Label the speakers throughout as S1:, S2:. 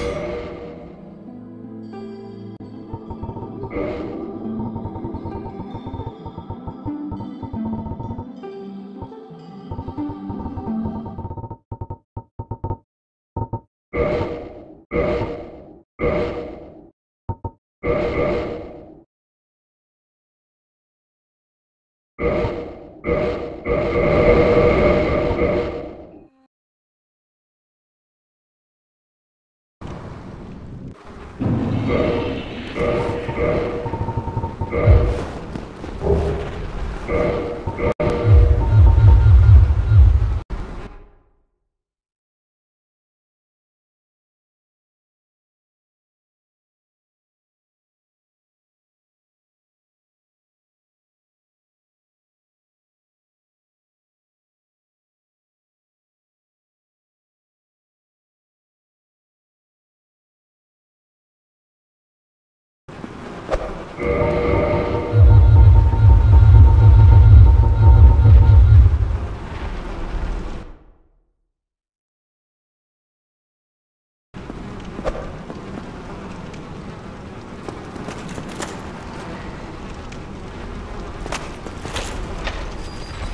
S1: Yeah.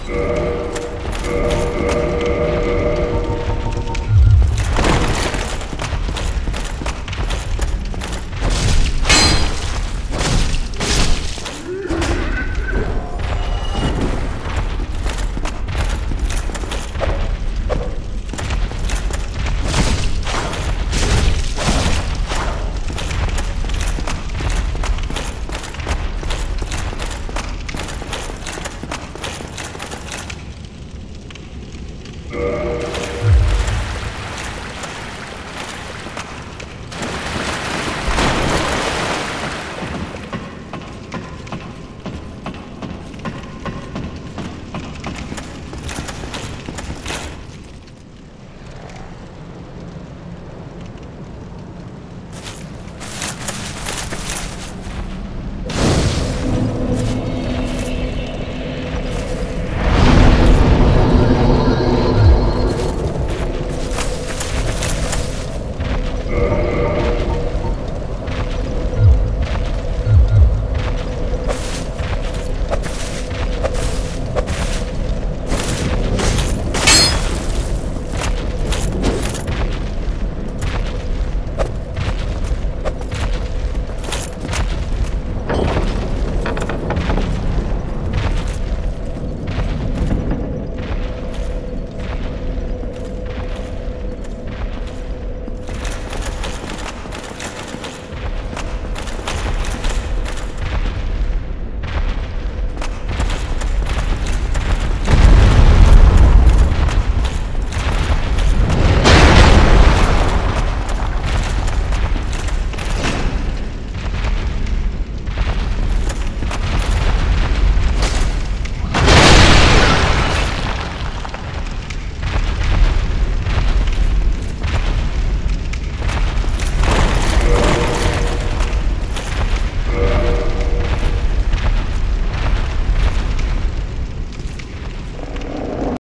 S1: Uh...